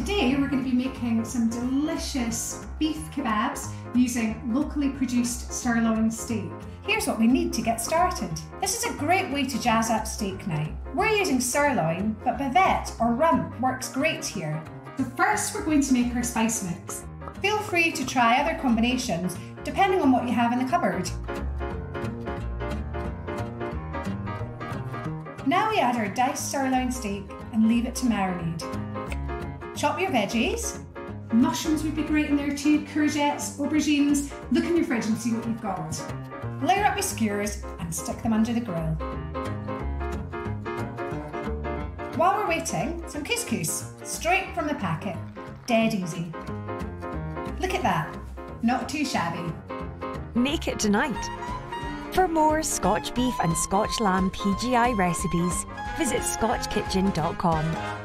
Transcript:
Today we're going to be making some delicious beef kebabs using locally produced sirloin steak. Here's what we need to get started. This is a great way to jazz up steak night. We're using sirloin, but bavette or rump works great here. So first we're going to make our spice mix. Feel free to try other combinations depending on what you have in the cupboard. Now we add our diced sirloin steak and leave it to marinade. Chop your veggies. Mushrooms would be great in there too, courgettes, aubergines. Look in your fridge and see what you've got. Layer up your skewers and stick them under the grill. While we're waiting, some couscous, straight from the packet. Dead easy. Look at that, not too shabby. Make it tonight. For more Scotch beef and Scotch lamb PGI recipes, visit scotchkitchen.com.